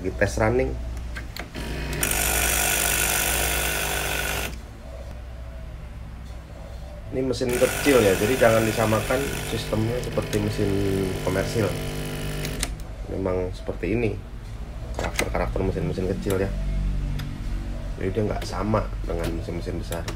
lagi test running. Ini mesin kecil ya jadi jangan disamakan sistemnya seperti mesin komersil. Memang seperti ini karakter-karakter mesin-mesin kecil ya. Jadi dia nggak sama dengan mesin-mesin besar.